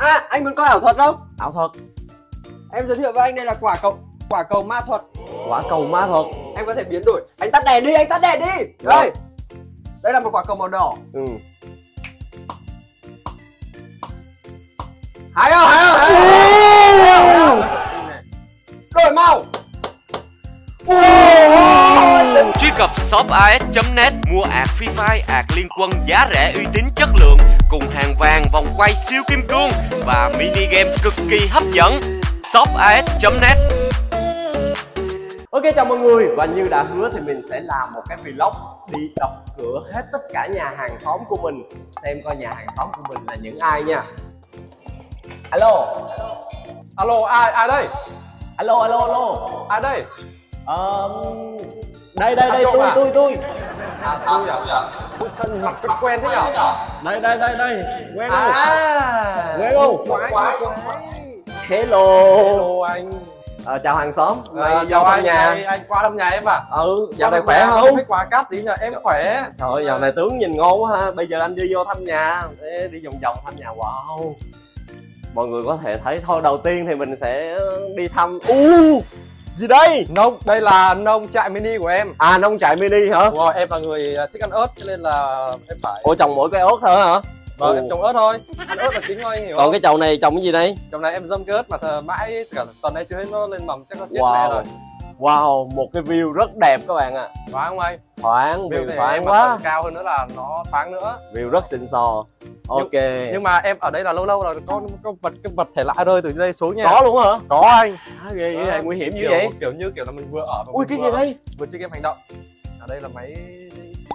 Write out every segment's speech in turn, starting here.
À anh muốn coi ảo thuật không? ảo thuật Em giới thiệu với anh đây là quả cầu quả cầu ma thuật quả cầu ma thuật Em có thể biến đổi Anh tắt đèn đi, anh tắt đèn đi Đây Đây là một quả cầu màu đỏ ừ. Hay không? Hay không? Hay không? Hay không? Đổi màu Truy cập shopas.net mua ạc Free Fire, ạc liên quân giá rẻ uy tín chất lượng cùng hàng vàng vòng quay siêu kim cương và mini game cực kỳ hấp dẫn. shopas.net Ok chào mọi người và như đã hứa thì mình sẽ làm một cái vlog đi đập cửa hết tất cả nhà hàng xóm của mình xem coi nhà hàng xóm của mình là những ai nha alo Alo, ai ai đây? alo alo alo Ai đây? Ờ, đây đây À, đây tôi à? tôi tôi À, tôi à? Ôi, sao nhìn mặt quen quen thế nhở? đây đây đây đây quen không À, Quen không? Quái, quái. hello Hello anh. Ờ, chào hàng xóm À, chào anh, nhà Anh, anh qua thăm nhà em à? ừ dạo này khỏe không Thích quà cát gì nhờ? Em khỏe. trời ơi, dạo này tướng nhìn ngon quá ha bây giờ anh đi vô thăm nhà Ê, đi vòng vòng thăm nhà wow mọi người có thể thấy thôi đầu tiên thì mình sẽ đi thăm u gì đây Nông, đây là nông trại mini của em. à nông trại mini hả Wow, em là người thích ăn ớt cho nên là em phải ủa trồng mỗi cây ớt thôi hả Vâng, Ồ. em trồng ớt thôi. Ăn ớt là chính thôi anh hiểu còn không? cái chậu này trồng cái gì đây Trong này em dâm cái ớt mà thờ mãi cả tuần nay chưa thấy nó lên mầm chắc nó chết mẹ wow rồi. wow một cái view rất đẹp các bạn ạ Phải không anh? thoáng View view thoáng quá cao hơn nữa là nó thoáng nữa. view rất xịn sò ok. nhưng mà em ở đây là lâu lâu là có có vật cái vật thể lạ rơi từ đây xuống nha. Có luôn hả? Có anh. À, ghê Đó, này nguy hiểm dữ kiểu, vậy. kiểu như kiểu là mình vừa ở ui cái gì đây? vừa chơi game hành động. Ở đây là máy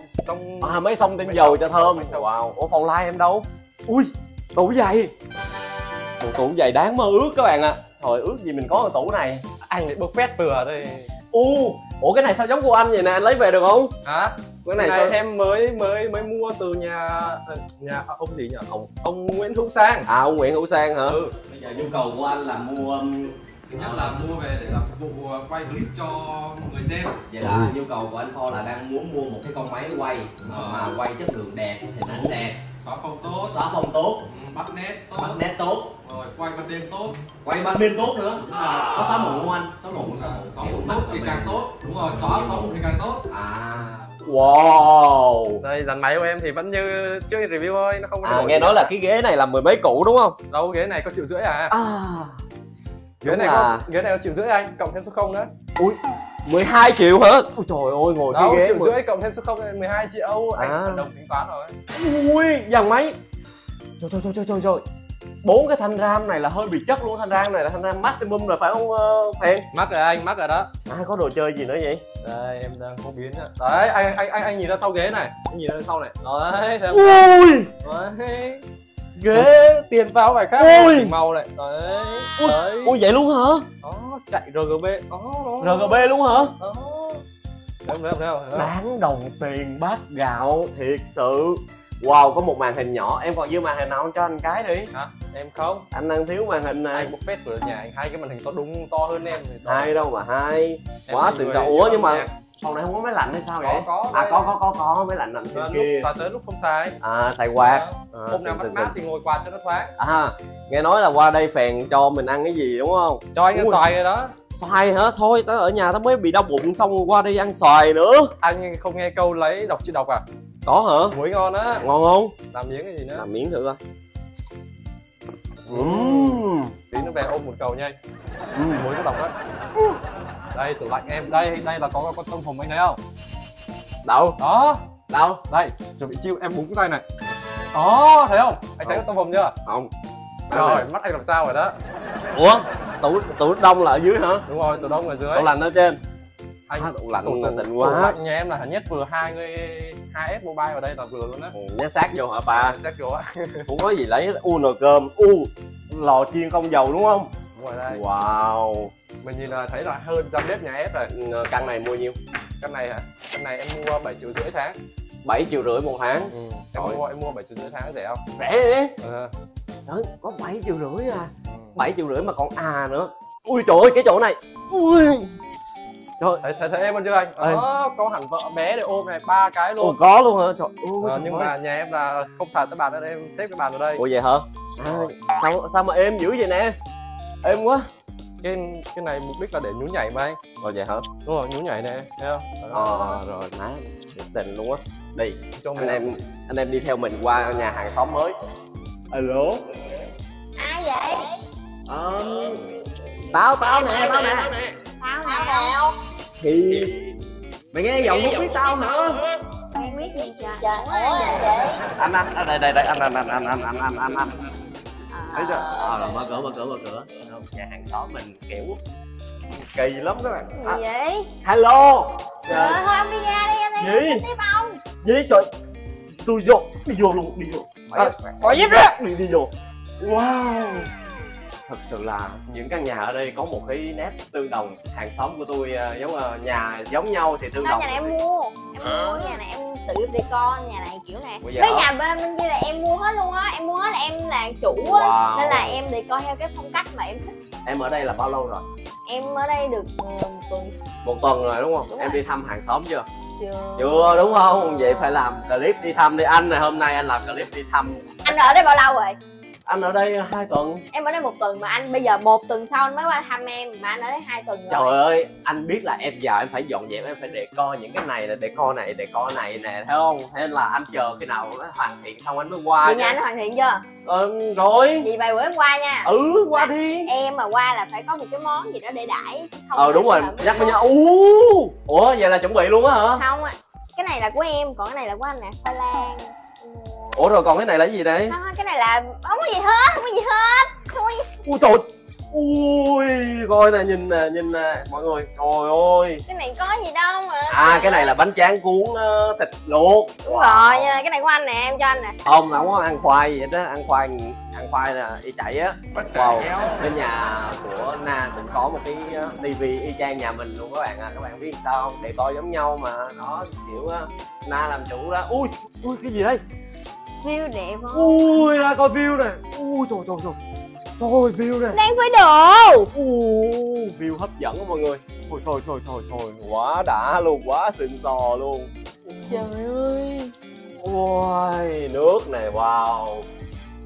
sông. À mấy sông tinh dầu cho thơm. Wow. Ủa phòng like em đâu? Ui tủ giày một tủ giày đáng mơ ước các bạn ạ. Trời ước gì mình có cái tủ này. Lại bốc phét vừa đây. U ủa cái này sao giống của anh vậy nè? Anh lấy về được không? Hả? Cái cái này này sao em mới mới mới mua từ nhà ờ, nhà à, ông gì nhỉ? Ông ông Nguyễn Hữu Sang. À ông Nguyễn Hữu Sang hả? Ừ. Bây giờ nhu cầu của anh là mua um, nhất là mua về để là phục vụ uh, quay clip cho mọi người xem. Vậy là nhu cầu của anh Kho là đang muốn mua một cái con máy quay mà, Ờ. mà quay chất lượng đẹp hình ảnh đẹp. Xóa không tốt, xóa phông tốt. Ừ, bắt nét tốt, bắt nét tốt. Rồi quay ban đêm tốt. Quay ban đêm tốt nữa. Có xóa mụn không anh? Xóa mụn xóa mụn tốt thì càng tốt. Đúng rồi, xóa xóa mụn thì càng tốt. À. Wow. Đây dàn máy của em thì vẫn như trước khi review thôi nó không có à nghe nói là cái ghế này là mười mấy củ đúng không? Đâu ghế này có triệu rưỡi à? À. Ghế này là có ghế này có triệu rưỡi anh cộng thêm số không nữa. Ui 12 triệu hả? Ui trời ơi ngồi đâu cái ghế triệu rưỡi cộng thêm số không là 12 triệu. Anh À. đồng tính toán rồi. Ui dàn máy trời trời trời trời trời trời. Bốn cái thanh ram này là hơi bị chất luôn thanh ram này là thanh ram maximum rồi phải không uh, phèn mắc rồi anh mắc rồi đó. Ai có đồ chơi gì nữa vậy? Đây em đang có biến nhá đấy anh anh anh anh nhìn ra sau ghế này anh nhìn ra sau này. Đấy thấy ui! Đấy. Ghế tiền vào phải khác Ui. màu này đấy Ui. đấy. ui vậy luôn hả? Đó chạy RGB đó đó. Rgb luôn hả? Đó. Đáng đồng tiền bát gạo thiệt sự wow có một màn hình nhỏ. Em còn dư màn hình nào không? Cho anh cái đi. Hả? Em không. Anh đang thiếu màn hình này. Anh một phép của nhà anh hai cái màn hình to đúng to hơn em thì hai đâu mà hai. Em quá xịn sò yêu ủa nhưng mà nhạc. phòng này không có máy lạnh hay sao có vậy? có à có có có có máy lạnh nằm trên lúc kia. xài tới lúc không xài. À xài quạt. Đó. à, hôm nào mát xịn. thì ngồi quạt cho nó thoáng. À nghe nói là qua đây phèn cho mình ăn cái gì đúng không? Cho anh ăn xoài rồi đó. Xoài hả? Thôi tao ở nhà tao mới bị đau bụng xong qua đây ăn xoài nữa. Anh không nghe câu lấy độc chứ độc à có hả? Muối ngon á. Ngon không? Làm miếng cái gì nữa? Làm miếng thử coi. Ừm. tí nó về ôm một cầu nhanh Ừm. muối có độc á. Đây tủ lạnh em. Đây đây là có con tôm hùm anh thấy không? Đâu? Đó. Đâu? Đây chuẩn bị chiêu em búng cái tay này. Đó thấy không? Anh thấy con tôm hùm chưa? Không. Rồi mắt anh làm sao rồi đó? Ủa? Tủ tủ đông là ở dưới hả? Đúng rồi tủ đông ở dưới. Tủ lạnh ở trên. Anh à, tủ lạnh tủ, tủ, tủ quá. lạnh nhà em là nhét vừa hai người hai s mobile vào đây là vừa luôn á. Ừ, sát vô hả ba? Xét vô á. Không có gì lấy u nồi cơm u lò chiên không dầu đúng không? Đúng rồi đây. Wow. Mình nhìn là thấy là hơn gian bếp nhà S rồi. Ừ, căn này mua nhiêu? Căn này hả? Căn này em mua 7 triệu rưỡi tháng. 7 triệu rưỡi một tháng. Ừ. em Trời. mua em mua 7 triệu rưỡi tháng rẻ không? Rẻ ừ. Trời, có 7 triệu rưỡi à? Ừ. 7 triệu rưỡi mà còn à nữa. Ui trời ơi cái chỗ này. Ui trời thấy thấy, thấy em không chưa anh. Đó có hẳn vợ bé để ôm này ba cái ủa luôn có luôn hả? Trời ôi, Ờ, trời nhưng ơi. mà nhà em là không xài tới bàn ở đây em xếp cái bàn ở đây. Ủa vậy hả? À, sao sao mà êm dữ vậy nè? Êm quá. Cái cái này mục đích là để nhún nhảy mà anh. Ồ vậy hả? Đúng rồi nhún nhảy nè thấy không? Ờ rồi má tình luôn á. Đi trong anh em anh em đi theo mình qua nhà hàng xóm mới. Alo? Ai vậy? Ờ, tao tao nè tao nè. Tao nào thì mày nghe giọng không biết tao hả? Em biết gì trời trời ủa vậy. anh anh anh đây đây đây anh anh anh anh anh anh anh anh. Anh thấy chưa? Ờ, rồi mở cửa mở cửa mở cửa. Không, nhà hàng xóm mình kiểu kỳ lắm các bạn. À, gì vậy? hello. Trời ơi thôi ông đi ra đi anh Gì? em tiếp ông. Gì? Trời. Tôi vô đi vô luôn đi vô. À, khỏi dép ra đi đi vô. Wow thật sự là những căn nhà ở đây có một cái nét tương đồng hàng xóm của tôi ờ, giống ờ, nhà giống nhau thì tương đó đồng. nhà này em mua. Em mua cái nhà này em tự decor nhà này kiểu này. Với hả? nhà bên bên kia là em mua hết luôn á. Em mua hết là em là chủ á. Wow. nên là em decor theo cái phong cách mà em thích. Em ở đây là bao lâu rồi? Em ở đây được một tuần. Một tuần rồi đúng không? Đúng em rồi. đi thăm hàng xóm chưa? Chưa. Chưa đúng không? Vậy phải làm clip đi thăm đi. Anh này hôm nay anh làm clip đi thăm. Anh ở đây bao lâu rồi anh ở đây hai tuần. Em ở đây một tuần mà anh bây giờ một tuần sau anh mới qua thăm em mà anh ở đây hai tuần rồi. trời ơi anh biết là em giờ em phải dọn dẹp em phải để co những cái này là để co này để co này nè thấy không? Thế nên là anh chờ khi nào nó hoàn thiện xong anh mới qua vậy nhà anh hoàn thiện chưa? Ờ, rồi. Vậy vài bữa em qua nha. Ừ qua đi. em mà qua là phải có một cái món gì đó để đãi. Không ờ đúng rồi. nhắc với nhau u ủa vậy là chuẩn bị luôn á hả? Không ạ. Cái này là của em còn cái này là của anh nè. Khoai lang. Ừ. ủa rồi còn cái này là cái gì đây? Không cái này là không có gì hết không có gì hết. Gì ui trời ui coi nè nhìn nè nhìn nè mọi người. Trời ơi. Cái này có gì đâu mà. À cái này là bánh tráng cuốn ờ, thịt luộc. Đúng rồi nha cái này của anh nè em cho anh nè. Không là không có ăn khoai vậy đó ăn khoai ăn khoai là y chạy á. Wow bên nhà của na cũng có một cái ờ, tivi y chang nhà mình luôn các bạn à các bạn biết sao không? Để coi giống nhau mà đó kiểu ờ, na làm chủ đó. Ui ui cái gì đây? View đẹp không? Ui ra coi view nè. Ui trời trời trời trời view nè. Đang với đồ ui view hấp dẫn á mọi người. Ôi trời trời trời trời quá đã luôn quá xịn sò luôn. Trời ơi. Ui nước này wow.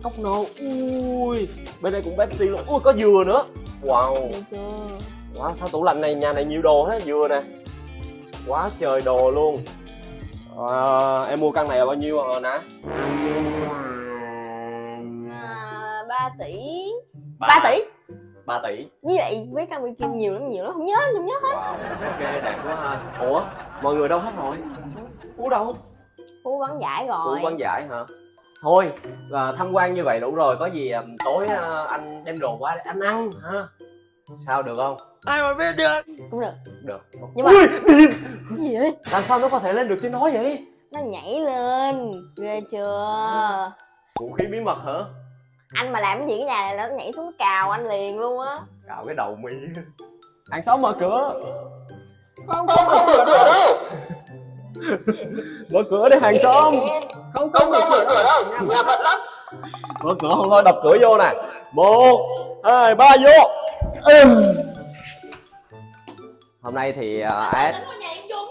Cốc nâu ui bên đây cũng Pepsi luôn. Ui có dừa nữa. Wow. Wow sao tủ lạnh này nhà này nhiều đồ hết dừa nè. Quá trời đồ luôn. À, em mua căn này là bao nhiêu rồi nè à, 3 tỷ 3 tỷ 3 tỷ với lại với căn kia nhiều lắm nhiều lắm không nhớ không nhớ hết wow ok đẹp quá ha ủa mọi người đâu hết rồi ủa đâu phú vắng giải rồi Ủa quán giải hả? Thôi, à, tham quan như vậy đủ rồi, có gì à, tối à, anh đem đồ qua để anh ăn ha. Sao được không? cũng được Được. Nhưng mà- Ui, điên! cái gì vậy Làm sao nó có thể lên được trên đó vậy? nó nhảy lên ghê chưa Vũ khí bí mật hả? Anh mà làm cái gì cái nhà này là nó nhảy xuống cào anh liền luôn á Cạo cái đầu mi. Hàng xóm mở cửa. không không mở cửa đâu Mở cửa để hàng xóm. không không mở cửa đâu nhà bận lắm Mở cửa không thôi đập cửa vô nè. Một, hai, ba vô. Hôm nay thì uh, nhà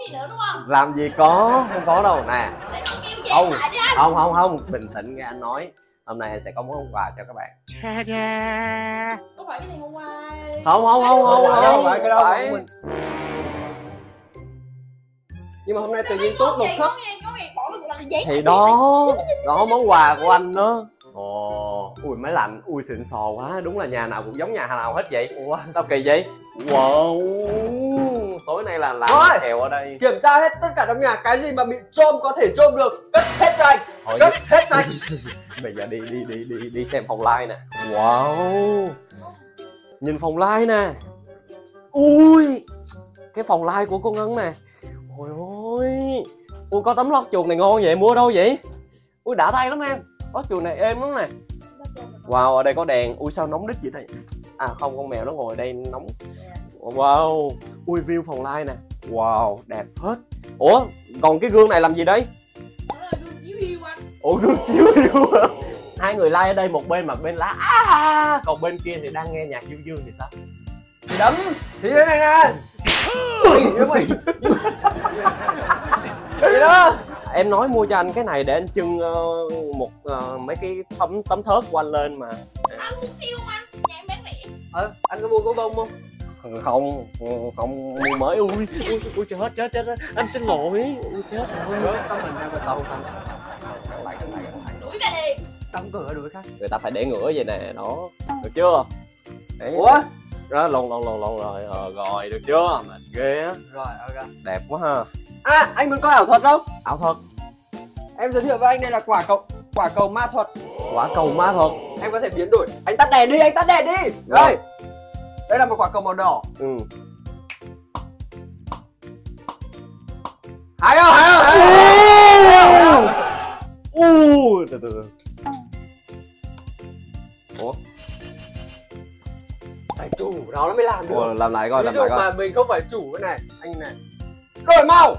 gì nữa đúng không? làm gì có, không có đâu nè. Không. đi không không không bình tĩnh nghe anh nói hôm nay anh sẽ có món quà cho các bạn. Có phải cái này hôm qua không không không không Không không. phải cái đó phải. của mình nhưng mà hôm nay tự nhiên tốt đột xuất. Thì đó đó món quà của anh đó. Ồ ui máy lạnh. Ui xịn sò quá. Đúng là nhà nào cũng giống nhà nào hết vậy. Ủa? Sao kỳ vậy? Wow tối nay là làm Thôi. kèo ở đây. kiểm tra hết tất cả trong nhà cái gì mà bị trôm có thể trôm được cất hết cho anh Thôi, cất hết cho anh. Bây giờ đi đi đi đi đi xem phòng like nè. Wow. Nhìn phòng like nè. Ui cái phòng like của cô ngân nè. Ôi ôi ui có tấm lót chuồng này ngon vậy mua đâu vậy? Ui đã tay lắm em lót chuồng này êm lắm nè. Wow ở đây có đèn. Ui sao nóng đít vậy thầy? À không con mèo nó ngồi đây nóng wow. Ui view phòng like nè. Wow đẹp hết ủa còn cái gương này làm gì đấy Đó là gương chiếu yêu anh. Ủa gương chiếu yêu hả? Hai người like ở đây một bên mặt bên lá. À, Còn bên kia thì đang nghe nhạc du dương thì sao? thì đấm. Thì thế này nè. Vậy đó. Em nói mua cho anh cái này để anh trưng ờ, một ờ, mấy cái tấm tấm thớt quanh lên mà. Anh muốn siêu không anh? Nhà em bán rẻ. Ờ anh có mua của bông không không không mua mới ui ui ui chết chết chết anh xin lỗi ui chết rồi tấm mình ra sau sau sau sau sau cắt lại lại lại Đuổi ra đi đóng cửa đuổi khách người ta phải để ngửa vậy nè đó được chưa Đấy. ủa đó lon lon lon lon rồi ờ, rồi được chưa mệt ghê á rồi ok đẹp quá ha à anh muốn coi ảo thuật không ảo thuật em giới thiệu với anh đây là quả cầu quả cầu ma thuật quả cầu ma thuật em có thể biến đổi anh tắt đèn đi anh tắt đèn đi đây đây là một quả cầu màu đỏ. Ừ. Hay không? Hay không? Hay không? U từ từ từ. Ủa? Phải chủ đó nó mới làm được. Ủa, làm lại coi ví làm dụ lại coi. mà mình không phải chủ cái này anh này. Đổi màu.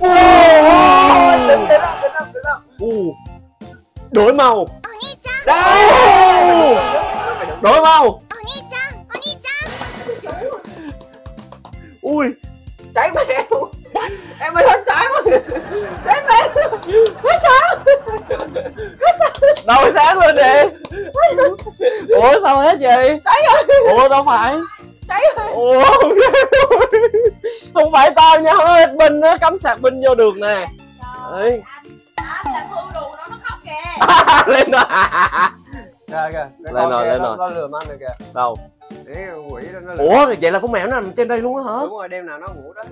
U đến đến nào đến nào đến nào? U đổi màu. Đây đổi màu ui cháy mèo em ơi hết sáng rồi. Cháy mèo hết sáng. Đâu sáng lên đi ủa sao hết vậy? Cháy rồi. Ủa đâu phải? Cháy rồi. Ủa không phải tao nha. Hết pin nó cắm sạc pin vô đường nè. Ê. anh là hư đồ nó nó khóc kìa. Lên rồi Lên rồi, lên nó, rồi. nó lừa man rồi kìa. Đâu đấy quỷ đó nó lừa ủa vậy là con mèo nó nằm trên đây luôn á hả? Đúng rồi đêm nào nó ngủ đó.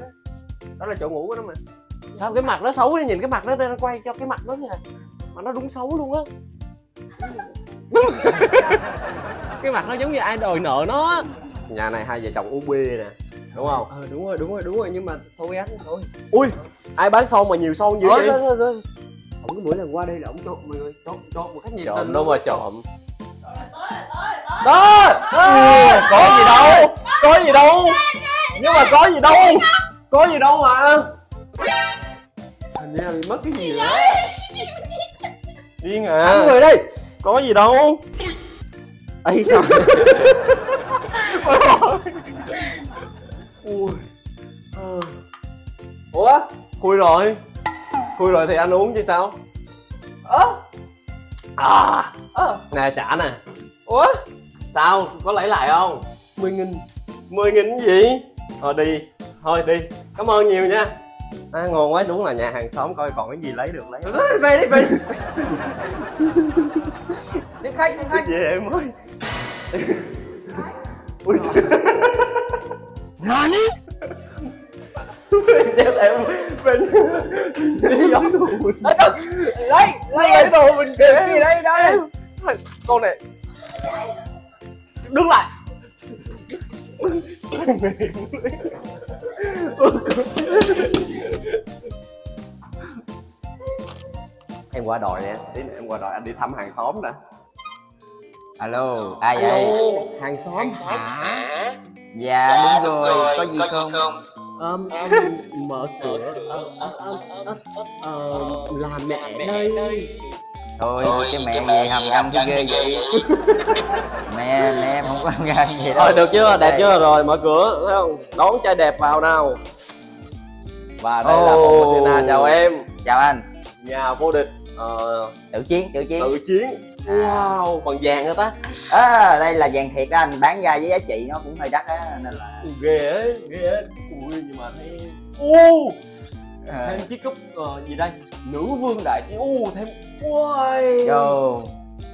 Đó là chỗ ngủ của nó mà. Sao cái mặt nó xấu đi nhìn cái mặt nó đang quay cho cái mặt nó kìa mà nó đúng xấu luôn á. Cái mặt nó giống như ai đòi nợ nó nhà này hai vợ chồng uống bia nè đúng không? Ờ đúng rồi đúng rồi đúng rồi nhưng mà thôi ăn thôi. Ui ai bán son mà nhiều son dữ thôi vậy? thôi thôi thôi ông cứ mỗi lần qua đây là ông trộm mọi người. Trộm trộm một cách nhiệt trộm tình đâu mà trộm đó. Có gì đâu. Có gì đâu. Nhưng mà có gì đâu. Có gì đâu mà. Hình như là bị mất cái gì rồi. đó điên à. à người đây. Có gì đâu. Ấy sao? Ui. Ờ, ủa khui rồi. Khui rồi thì anh uống chứ sao? Ơ à. Ơ nè trả nè. Ủa sao? Có lấy lại không? Mười nghìn. Mười nghìn cái gì? Thôi đi. Thôi đi. Cảm ơn nhiều nha. À, ngon quá đúng là nhà hàng xóm coi còn cái gì lấy được lấy về đi về tiếp khách tiếp cái khách. Gì em ơi. Ui. Nani? Chết em. Bên đi lấy đâu lấy lấy lấy đồ mình kìa. Gì đây đây? Con này đứng lại em qua đòi nè tí nữa em qua đòi anh đi thăm hàng xóm nè alo ai vậy hàng xóm hả dạ đúng rồi có gì không um, mở cửa ờ, ờ, ờ, ờ, ờ, là mẹ đây thôi cái mẹ gì hầm ngâm cái ghê vậy mẹ mẹ em không có hầm ngâm gì đâu Rồi được chưa? Đẹp chưa? Rồi mở cửa, thấy không? Đón trai đẹp vào nào. Và đây là phòng của Sena chào em. chào anh Nhà vô địch ờ, tự chiến tự chiến tự chiến. À. Wow, bằng vàng hả ta? à, đây là vàng thiệt đó anh bán ra với giá trị nó cũng hơi đắt á nên là ghê ấy, ghê ấy. Ui nhưng mà thấy u à, thêm chiếc cúp ờ, gì đây? Nữ vương đại chiến. U thêm Ui. vô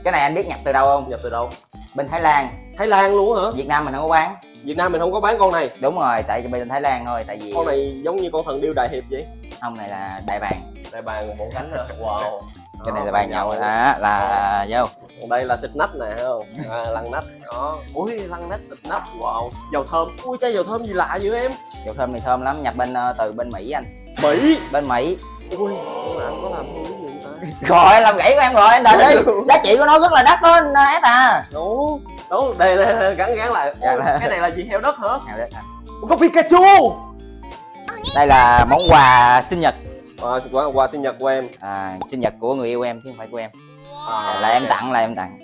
cái này anh biết nhập từ đâu không Nhập từ đâu? bên Thái Lan Thái Lan luôn hả? Việt Nam mình không có bán Việt Nam mình không có bán con này. đúng rồi tại bên Thái Lan thôi tại vì Con này giống như con thần điêu đại hiệp vậy. không này là đại bàng Đây bàn bốn cánh hả? Wow. cái này là bàn nhậu đó là vô còn đây là xịt nách nè thấy không à, lăn nách đó ui lăn nách xịt nách wow dầu thơm ui chai dầu thơm gì lạ vậy em dầu thơm này thơm lắm nhập bên ờ, từ bên Mỹ anh mỹ. Bên Mỹ. Ui mà anh có làm hư cái gì không ta? Rồi làm gãy của em rồi anh đợi đi. Giá trị của nó rất là đắt đó anh hết à. Đúng đúng đây đây, gắn gắn lại. Dạ, ui, dạ. cái này là gì heo đất hả? Nào đấy, à. Có pikachu! Đây là món quà sinh nhật. À, quà, quà sinh nhật của em. À, sinh nhật của người yêu em chứ không phải của em. À, là em tặng là em tặng.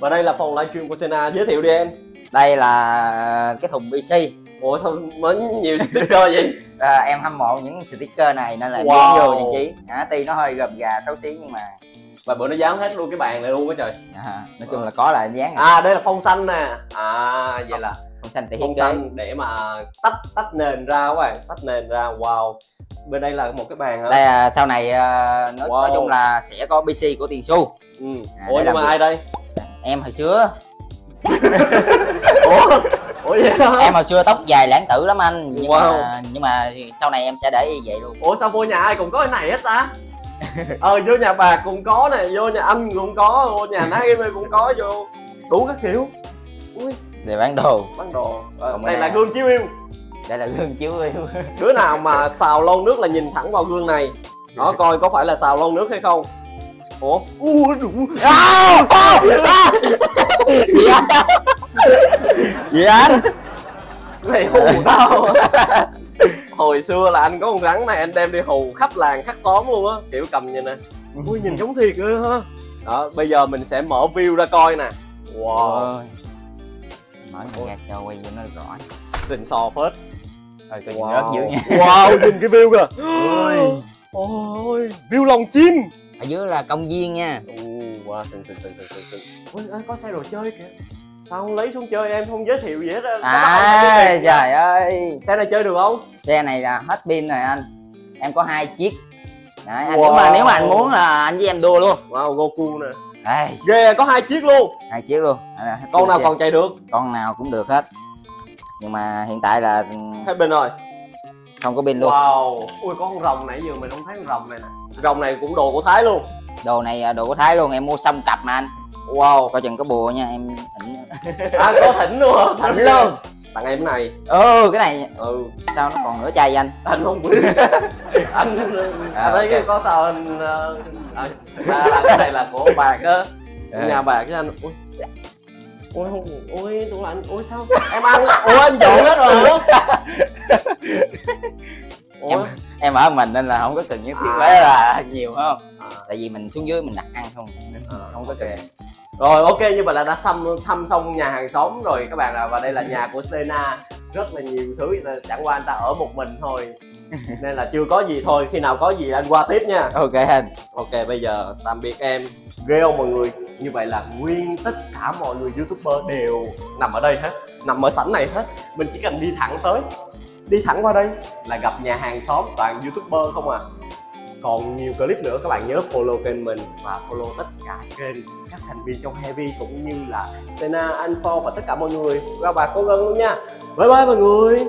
Và đây là phòng livestream của Sena. Giới thiệu đi em. Đây là cái thùng PC ủa sao mới nhiều sticker vậy? À, em hâm mộ những sticker này nên là em Wow. vô trang trí. À, tuy nó hơi gầm gà xấu xí nhưng mà và bữa nó dán hết luôn cái bàn này luôn á trời. À, nói chung là có là em dán à. à đây là phong xanh nè. À vậy là phong xanh thì phong xanh để mà tách tách nền ra các bạn tách nền ra. Wow. Bên đây là một cái bàn hả? Đây là sau này à, nói, Wow. nói chung là sẽ có pc của tiền xu. Ừ. À, ủa nhưng mà ai đây? Em hồi xưa. Ủa vậy em hồi xưa tóc dài lãng tử lắm anh nhưng Wow. mà nhưng mà sau này em sẽ để y vậy luôn. Ủa sao vô nhà ai cũng có cái này hết ta? Ờ vô nhà bà cũng có nè vô nhà anh cũng có vô nhà ná game cũng có vô đủ các kiểu. Ui. Để bán đồ. Bán đồ. Ờ, đây là này- gương chiếu yêu. Đây là gương chiếu yêu. Đứa nào mà xào lon nước là nhìn thẳng vào gương này. Đó coi có phải là xào lon nước hay không. Ủa? Ui à, à, à. gì anh này hù tao hồi xưa là anh có con rắn này anh đem đi hù khắp làng khắp xóm luôn á kiểu cầm vậy nè. Ui nhìn giống thiệt ghê ha. Đó bây giờ mình sẽ mở view ra coi nè. Wow. Ôi. mở ra cho quay cho nó rõ. Xịn sò phết. Rồi coi nhìn rớt dưới nha. Wow nhìn cái view kìa. Ôi. Ôi view lòng chim. Ở dưới là công viên nha. Ồ, wow xịn xịn xịn xịn ui anh có xe đồ chơi kìa sao không lấy xuống chơi? Em không giới thiệu gì hết á. À trời ơi. Xe này chơi được không? Xe này là hết pin rồi anh. Em có hai chiếc. Đấy, anh, Wow. nếu mà nếu mà anh muốn là anh với em đua luôn. Wow goku nè. Đây, ghê có hai chiếc luôn. Hai chiếc luôn. À, con pin nào xe. còn chạy được? Con nào cũng được hết. Nhưng mà hiện tại là hết bên rồi. không có pin luôn. Wow. Ui có con rồng nãy giờ mình không thấy con rồng này nè. Rồng này cũng đồ của thái luôn. Đồ này à, đồ của thái luôn. Em mua xong cặp mà anh wow. Coi chừng có bùa nha em thỉnh. À có thỉnh luôn hả? Thỉnh luôn. tặng em cái này. Ừ cái này ừ. sao nó còn nửa chai vậy anh? Anh không biết. Anh À, anh thấy cái ok. có sao anh à, thực ra là cái này là của bạc á À. nhà bạc chứ anh ui. Ui không ui tủ lạnh ui sao? Em ăn ủa em dọn hết rồi em em ở mình nên là không có cần nhất thiết À. phải là nhiều không À. tại vì mình xuống dưới mình đặt ăn không À, không có ok. cần. Rồi ok như vậy là đã xăm thăm xong nhà hàng xóm rồi các bạn ạ. Và đây là nhà của Sena. Rất là nhiều thứ chẳng qua anh ta ở một mình thôi. Nên là chưa có gì thôi khi nào có gì anh qua tiếp nha. Ok anh. Ok bây giờ tạm biệt em. Ghê không mọi người? Như vậy là nguyên tất cả mọi người youtuber đều nằm ở đây hết Nằm ở sảnh này hết. Mình chỉ cần đi thẳng tới. Đi thẳng qua đây là gặp nhà hàng xóm toàn youtuber không à còn nhiều clip nữa các bạn nhớ follow kênh mình và follow tất cả kênh các thành viên trong Heavy cũng như là Sena, Anh Phong và tất cả mọi người. Và bà cô Ngân luôn nha. Bye bye mọi người.